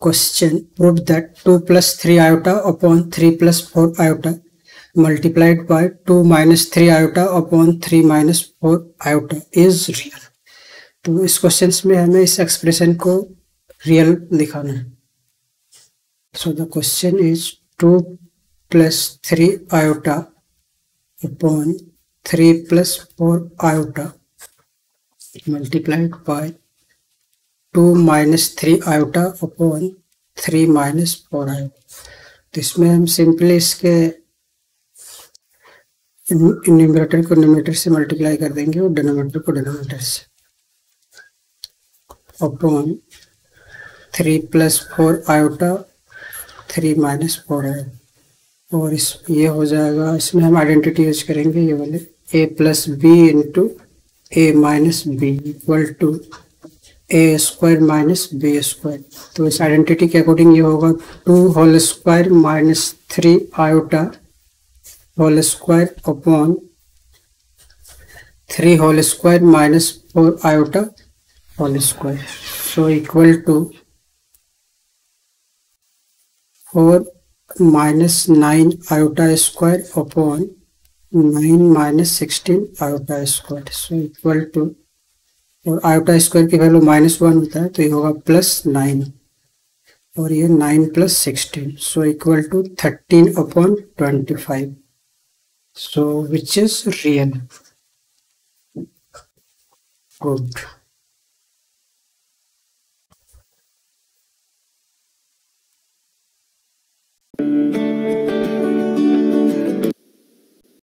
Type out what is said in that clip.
Question Prove that 2 plus 3 iota upon 3 plus 4 iota multiplied by 2 minus 3 iota upon 3 minus 4 iota is real. तो इस question में हमें इस expression को real दिखाना है so the question is 2 plus 3 iota upon 3 plus 4 iota multiplied by 2 minus 3 iota upon 3 minus 4 iota तो इसमें हम सिंपली इसके न्यूमरेटर को न्यूमरेटर से मल्टीप्लाई कर देंगे और डिनोमिनेटर को डिनोमिनेटर से। Upon three plus four iota three minus four iota और इस, ये हो जाएगा, इसमें हम आइडेंटिटी यूज़ करेंगे, ये वाले। A plus b into a minus b equal to a square minus b square तो इस आइडेंटिटी के अकॉर्डिंग ये होगा two whole square minus three iota whole square upon three whole square minus four iota whole square so equal to four minus nine iota square upon nine minus sixteen iota square so equal to और iota square की value minus one होता है तो ये होगा plus nine और ये nine plus sixteen so equal to thirteen upon twenty five so which is real good.